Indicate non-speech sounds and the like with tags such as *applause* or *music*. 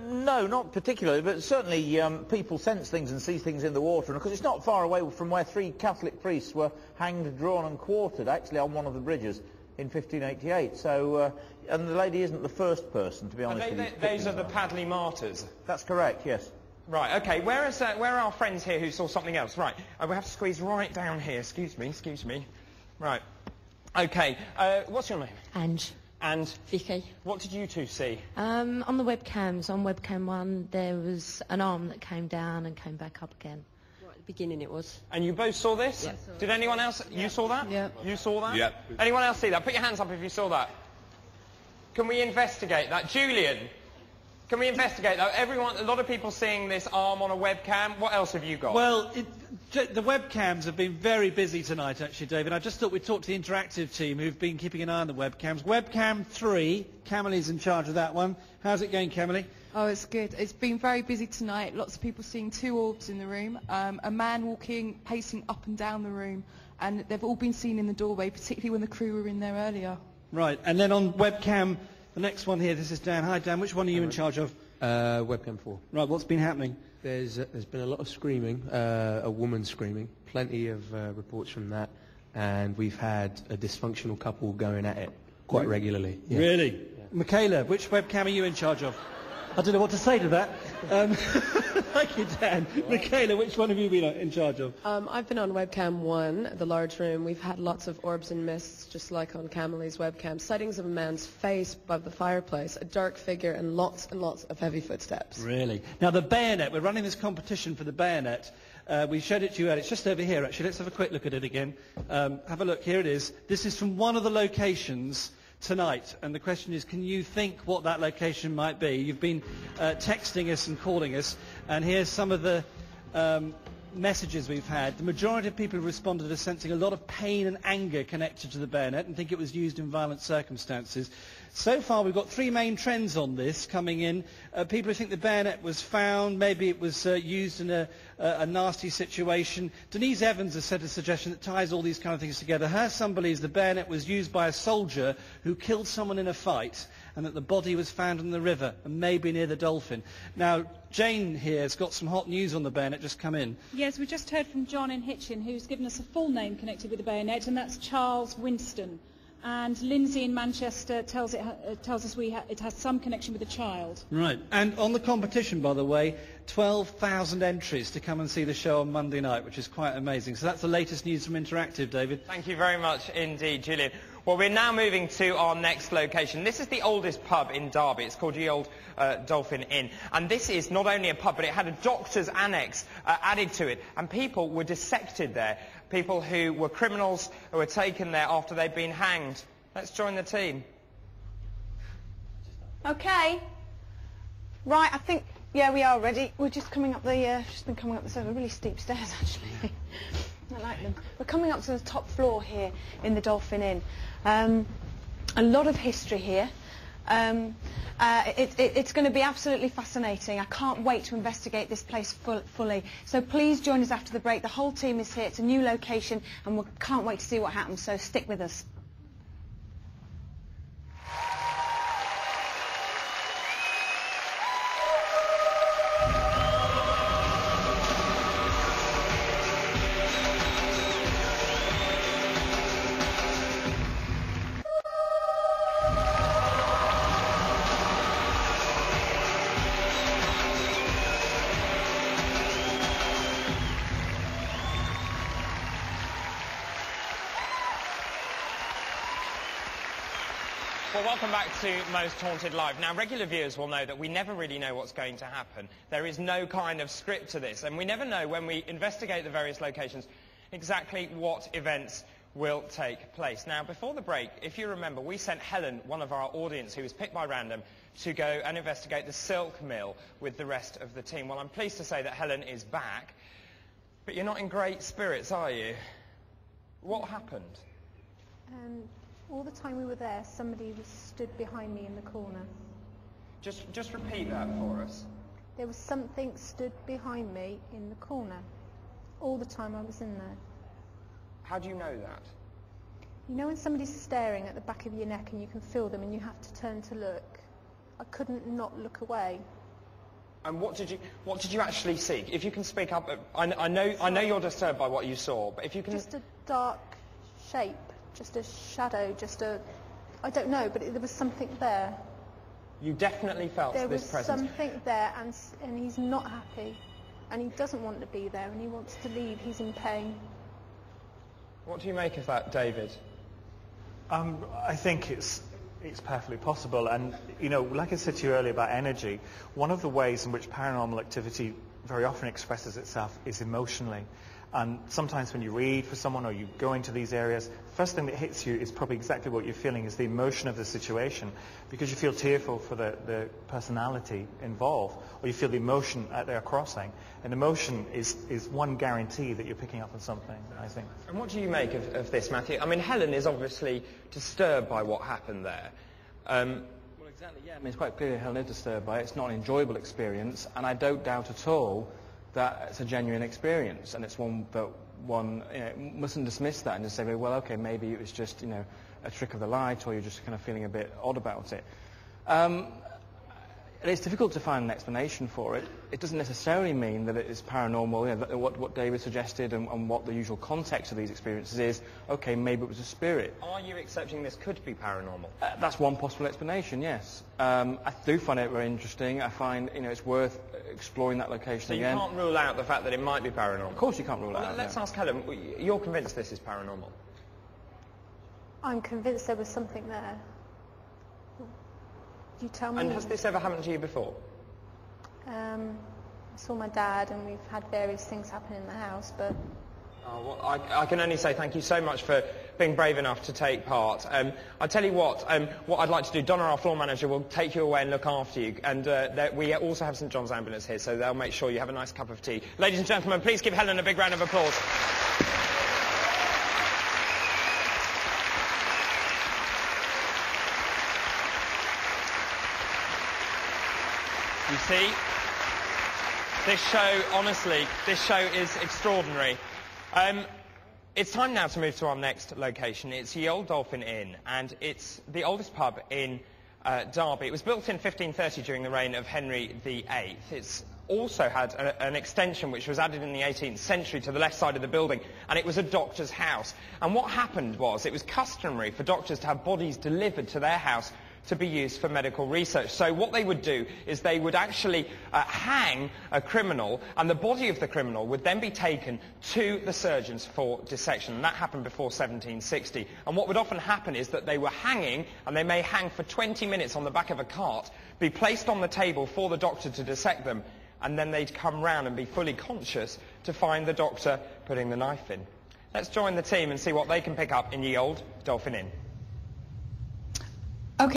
No, not particularly, but certainly um, people sense things and see things in the water. And because it's not far away from where three Catholic priests were hanged, drawn and quartered, actually on one of the bridges in 1588. So, uh, and the lady isn't the first person, to be honest they, with you. they, those are the Padley martyrs. That's correct, yes. Right, okay. Where, is, uh, where are our friends here who saw something else? Right, uh, we have to squeeze right down here. Excuse me, excuse me. Right. Okay, uh, what's your name? Ange. And Vicky. what did you two see? Um, on the webcams, on webcam one, there was an arm that came down and came back up again. Right at the beginning it was. And you both saw this? Did anyone else? You saw that? Yeah. You saw that? Yeah. Anyone else see that? Put your hands up if you saw that. Can we investigate that? Julian, can we investigate that? Everyone, a lot of people seeing this arm on a webcam. What else have you got? Well, it, the webcams have been very busy tonight, actually, David. I just thought we'd talk to the interactive team who've been keeping an eye on the webcams. Webcam 3, Camille's in charge of that one. How's it going, Camille? Oh, it's good. It's been very busy tonight. Lots of people seeing two orbs in the room. Um, a man walking, pacing up and down the room. And they've all been seen in the doorway, particularly when the crew were in there earlier. Right, and then on webcam, the next one here, this is Dan. Hi, Dan. Which one are you in charge of? Uh, webcam 4. Right, what's been happening? There's, uh, there's been a lot of screaming, uh, a woman screaming, plenty of uh, reports from that, and we've had a dysfunctional couple going at it quite regularly. Yeah. Really? Michaela, which webcam are you in charge of? I don't know what to say to that. Um, *laughs* thank you, Dan. Michaela, which one have you been uh, in charge of? Um, I've been on webcam one, the large room. We've had lots of orbs and mists, just like on Camille's webcam. Sightings of a man's face above the fireplace, a dark figure, and lots and lots of heavy footsteps. Really? Now, the bayonet, we're running this competition for the bayonet. Uh, we showed it to you earlier. It's just over here, actually. Let's have a quick look at it again. Um, have a look. Here it is. This is from one of the locations tonight. And the question is, can you think what that location might be? You've been uh, texting us and calling us. And here's some of the um, messages we've had. The majority of people who responded are sensing a lot of pain and anger connected to the bayonet and think it was used in violent circumstances. So far, we've got three main trends on this coming in. Uh, people who think the bayonet was found, maybe it was uh, used in a, a, a nasty situation. Denise Evans has said a suggestion that ties all these kind of things together. Her son believes the bayonet was used by a soldier who killed someone in a fight and that the body was found in the river and maybe near the dolphin. Now, Jane here has got some hot news on the bayonet just come in. Yes, we just heard from John in Hitchin, who's given us a full name connected with the bayonet, and that's Charles Winston. And Lindsay in Manchester tells, it, uh, tells us we ha- it has some connection with a child. Right. And on the competition, by the way, 12,000 entries to come and see the show on Monday night, which is quite amazing. So that's the latest news from Interactive, David. Thank you very much indeed, Julian. Well, we're now moving to our next location. This is the oldest pub in Derby. It's called the Old uh, Dolphin Inn. And this is not only a pub, but it had a doctor's annex uh, added to it. And people were dissected there. People who were criminals who were taken there after they'd been hanged. Let's join the team. Okay. Right, I think, yeah, we are ready. We're just coming up the, uh, just been coming up the stairs, really steep stairs *laughs* actually. I like them. We're coming up to the top floor here in the Dolphin Inn. Um, a lot of history here. Um, uh, it, it, it's going to be absolutely fascinating. I can't wait to investigate this place full, fully. So please join us after the break. The whole team is here. It's a new location and we can't wait to see what happens. So stick with us. Well, welcome back to Most Haunted Live. Now, regular viewers will know that we never really know what's going to happen. There is no kind of script to this, and we never know when we investigate the various locations exactly what events will take place. Now, before the break, if you remember, we sent Helen, one of our audience who was picked by random, to go and investigate the silk mill with the rest of the team. Well, I'm pleased to say that Helen is back, but you're not in great spirits, are you? What happened? Um, all the time we were there, somebody was stood behind me in the corner. Just, just repeat that for us. There was something stood behind me in the corner. All the time I was in there. How do you know that? You know when somebody's staring at the back of your neck and you can feel them and you have to turn to look? I couldn't not look away. And what did you what did you actually see? If you can speak up, I, I know I know you're disturbed by what you saw, but if you can. Just a dark shape, just a shadow, just a... I don't know, but it, there was something there. You definitely felt There this was something there, and, and he's not happy. And he doesn't want to be there, and he wants to leave. He's in pain. What do you make of that, David? Um, I think it's it's perfectly possible, and you know, like I said to you earlier about energy, one of the ways in which paranormal activity very often expresses itself is emotionally. And sometimes when you read for someone or you go into these areas, the first thing that hits you is probably exactly what you're feeling is the emotion of the situation because you feel tearful for the, the personality involved or you feel the emotion at their crossing. And emotion is, is one guarantee that you're picking up on something, I think. And what do you make of, of this, Matthew? I mean, Helen is obviously disturbed by what happened there. Um, Well, exactly, yeah. I mean, it's quite clear Helen is disturbed by it. It's not an enjoyable experience, and I don't doubt at all that it's a genuine experience, and it's one that one you know, mustn't dismiss that and just say, well, okay, maybe it was just, you know, a trick of the light, or you're just kind of feeling a bit odd about it. Um, and it's difficult to find an explanation for it. It doesn't necessarily mean that it is paranormal, you know, what, what David suggested and, and what the usual context of these experiences is. Okay, maybe it was a spirit. are you accepting this could be paranormal? Uh, that's one possible explanation, yes. Um, I do find it very interesting. I find you know it's worth exploring that location So you can't rule out the fact that it might be paranormal? Of course you can't rule Well, out. let's no. ask Helen. You're convinced this is paranormal? I'm convinced there was something there. You tell me. And has this ever happened to you before? Um, I saw my dad, and we've had various things happen in the house, but Oh, well, I, I can only say thank you so much for being brave enough to take part. Um, I tell you what, um, what I'd like to do, Donna, our floor manager, will take you away and look after you. And uh, we also have St John's Ambulance here, so they'll make sure you have a nice cup of tea. Ladies and gentlemen, please give Helen a big round of applause. You see, this show, honestly, this show is extraordinary. Um, it's time now to move to our next location. It's the Old Dolphin Inn, and it's the oldest pub in uh, Derby. It was built in 1530 during the reign of Henry VIII. It's also had a, an extension which was added in the 18th century to the left side of the building, and it was a doctor's house. And what happened was it was customary for doctors to have bodies delivered to their house to be used for medical research. So what they would do is they would actually uh, hang a criminal and the body of the criminal would then be taken to the surgeons for dissection. And that happened before 1760. And what would often happen is that they were hanging and they may hang for 20 minutes on the back of a cart, be placed on the table for the doctor to dissect them and then they'd come round and be fully conscious to find the doctor putting the knife in. Let's join the team and see what they can pick up in the old Dolphin Inn.